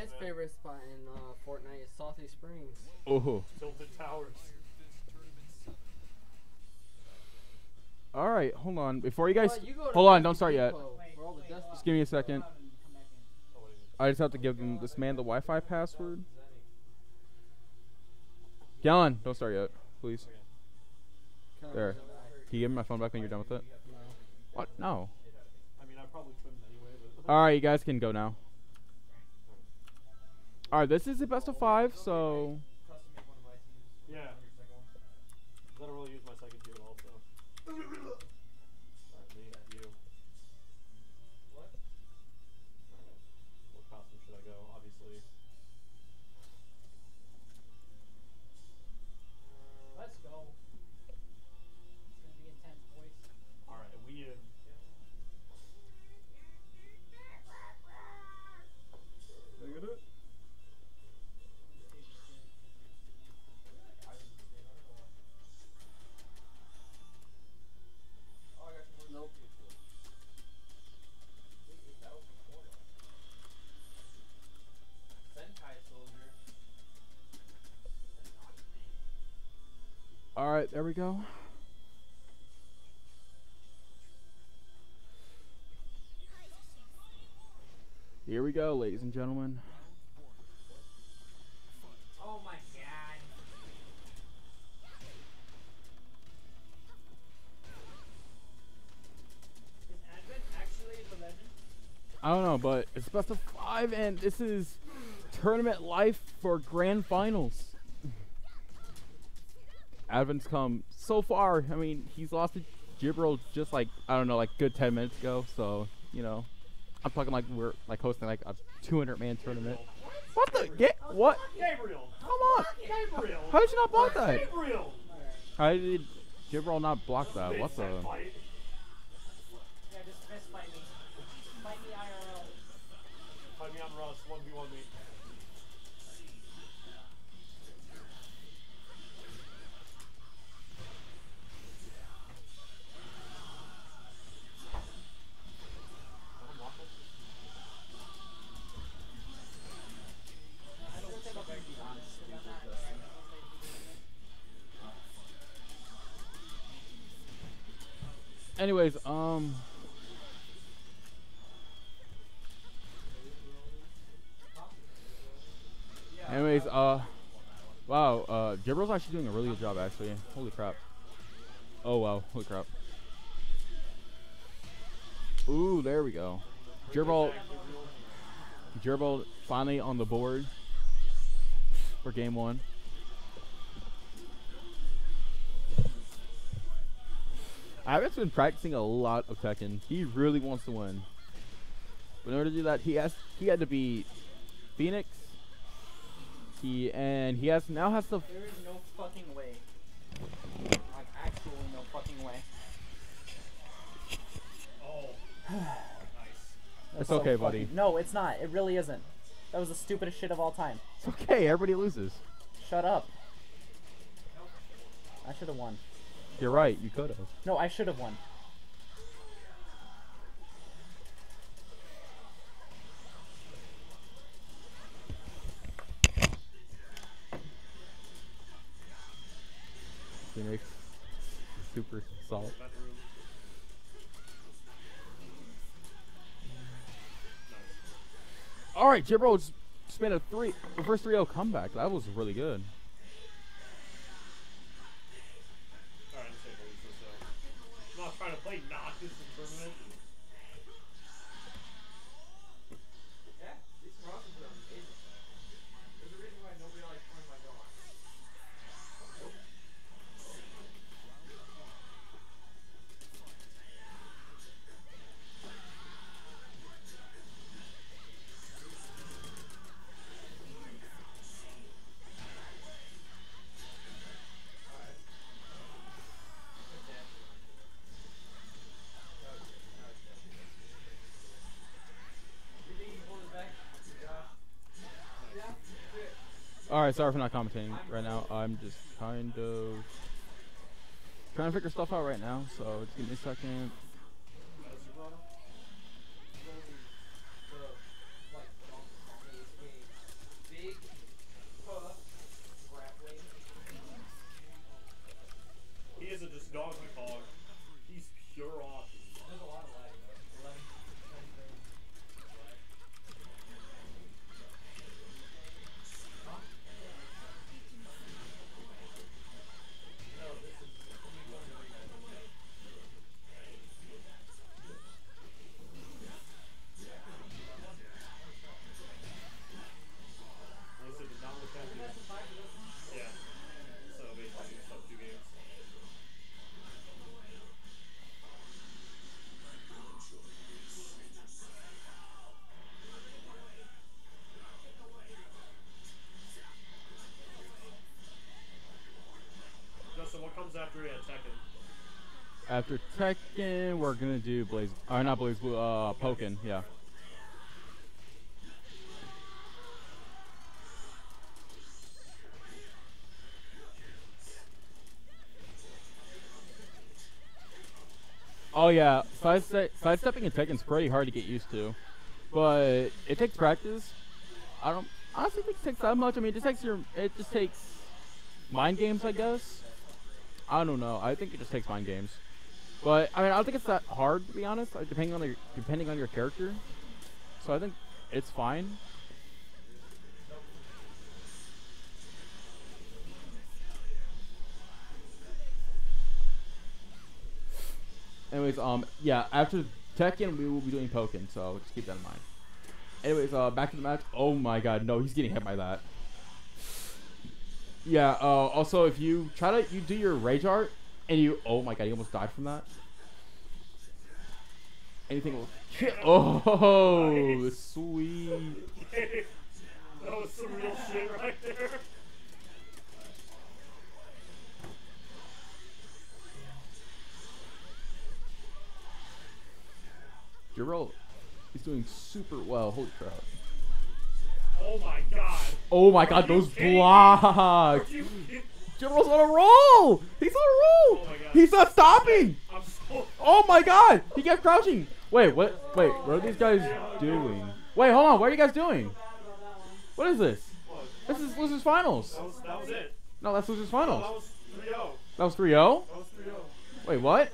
his favorite spot in uh, Fortnite is Salty Springs. Oh. Tilted Towers. All right, hold on. Before you guys, But you hold on, don't start yet. Depot, where all the dusty- Just give me a second. What do you mean? I just have to give them this man the Wi-Fi password. Gallon, don't start yet, please. There. like that. Can you give me my phone back when you're done with it? What? No. I mean, I probably couldn't anyway, but. All right, you guys can go now. All right, this is the best of five, so Yeah. Use my second also. We go. Here we go, ladies and gentlemen. Oh my god. Is Advent actually the legend? I don't know, but it's best of five, and this is tournament life for grand finals. Advent's come so far. I mean, he's lost to Jibral just like I don't know, like good ten minutes ago. So you know, I'm talking like we're like hosting like a 200 man tournament. What the? Get what? Gabriel! Come on! Gabriel! How did you not block that? Gabriel! How did Jibral not block that? What the? Face fight. Yeah, just fist fight me. Fight me IRL. Fight me on Russ, 1v1 me. Anyways, um. Anyways, uh, wow, uh, Jibral's actually doing a really good job, actually. Holy crap. Oh, wow, holy crap. Ooh, there we go. Gerbil, Gerbil finally on the board for game one. Ivan's been practicing a lot of Tekken. He really wants to win. But in order to do that, he has he had to beat Phoenix. He and he has now has to There is no fucking way. Like, actually no fucking way. Oh. nice. It's so okay, buddy. No, it's not. It really isn't. That was the stupidest shit of all time. It's okay. Everybody loses. Shut up. I should have won. You're right. You could have. No, I should have won. Super solid. All right, just made a three, reverse 3-0 comeback. That was really good. Right, sorry for not commentating right now. I'm just kind of trying to figure stuff out right now. So just give me a second. After Tekken, we're gonna do Blaze. Or not BlazBlue. Uh, Pokken. Yeah. Oh yeah, side sidestepping in Tekken's pretty hard to get used to, but it takes practice. I don't honestly think it takes that much. I mean, it just takes your it just takes mind games, I guess. I don't know. I think it just takes mind games, but I mean, I don't think it's that hard to be honest. Depending on the depending on your character, so I think it's fine. Anyways, um, yeah, after Tekken, we will be doing Pokken, so just keep that in mind. Anyways, uh, back to the match. Oh my god, no, he's getting hit by that. Yeah, uh, also, if you try to, you do your Rage Art, and you, oh my god, he almost died from that. Anything will, oh, Nice. sweet. that was some real shit right there. Jiro is doing super well, holy crap. Oh my god. Oh my god, those blocks! Are you kidding- Jiro's on a roll! He's on a roll! Oh. He's not stopping! So. Oh my god! He kept crouching! Wait, what? Wait, what are these guys doing? Wait, hold on, what are you guys doing? What is this? This is losers finals. That was, that was it. No, that's losers that finals. was 3 0. That was 3 0? That was 3 0. Wait, what?